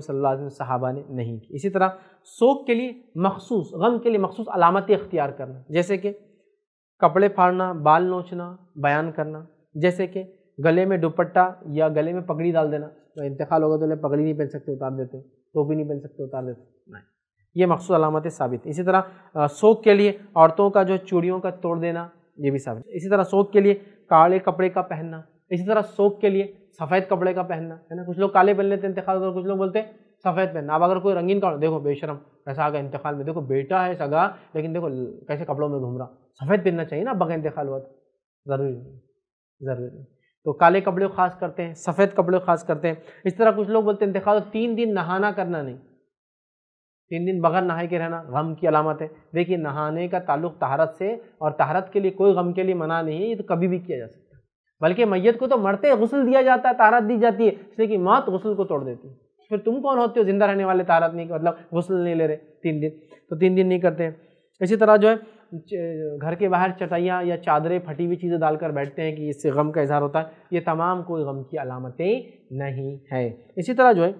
सल्लल्लाहु सहाबा ने नहीं की। इसी तरह शोक के लिए मखसूस, गम के लिए मखसूस अलामतें अख्तियार करना, जैसे कि कपड़े फाड़ना, बाल नोचना, बयान करना, जैसे कि गले में दुपट्टा या गले में पगड़ी डाल देना तो इंतकाल होगा तो पगड़ी नहीं पहन सकते, उतार देते टोपी नहीं पहन सकते, उतार देते नहीं, ये मखसूस अलामतें साबित। इसी तरह शोक के लिए औरतों का जो चूड़ियों का तोड़ देना, ये भी साबित। इसी तरह शोक के लिए काले कपड़े का पहनना इसी तरह शोक के लिए सफ़ेद कपड़े का पहनना, है ना? कुछ लोग काले पहन लेते इंतकाल और कुछ लोग बोलते हैं सफ़ेद पहनना। अब अगर कोई रंगीन का देखो बेशरम कैसा आ गया इंतकाल में, देखो बेटा है, सगा, लेकिन देखो कैसे कपड़ों में घूम रहा। सफ़ेद पहनना चाहिए ना बगैर इंतकाल हुआ तो। ज़रूरी ज़रूरी तो काले कपड़े खास करते हैं, सफ़ेद कपड़े खास करते हैं। इस तरह कुछ लोग बोलते हैं इंतकाल तो तीन दिन नहाना करना नहीं। तीन दिन बगैर नहाए के रहना, गम की अलामत है। देखिए, नहाने का ताल्लुक तहारत से, और तहारत के लिए कोई गम के लिए मना नहीं है, ये तो कभी भी किया जा सकता है। बल्कि मैयत को तो मरते गसल दिया जाता है, तारत दी जाती है, इसलिए कि मौत गसल को तोड़ देती है। फिर तुम कौन होते हो? ज़िंदा रहने वाले तारत नहीं मतलब गसल नहीं ले रहे, तीन दिन। तो तीन दिन नहीं करते इसी तरह जो है घर के बाहर चटाइयाँ या चादरें, फटी हुई चीज़ें डालकर बैठते हैं कि इससे गम का इजहार होता है। ये तमाम कोई गम की अलामतें नहीं हैं। इसी तरह जो है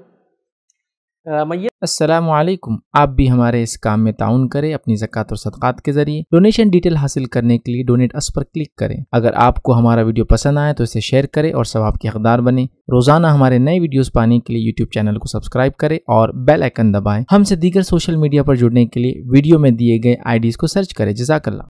असलकुम आप भी हमारे इस काम में ताउन करें, अपनी ज़क़़त और सदक़ात के ज़रिए। डोनेशन डिटेल हासिल करने के लिए डोनेट अस पर क्लिक करें। अगर आपको हमारा वीडियो पसंद आए तो इसे शेयर करें और सवाब के हकदार बने। रोज़ाना हमारे नए वीडियोस पाने के लिए यूट्यूब चैनल को सब्सक्राइब करें और बेल आइकन दबाएँ। हमसे दीगर सोशल मीडिया पर जुड़ने के लिए वीडियो में दिए गए आईडीज़ को सर्च करें। जजाकल्ला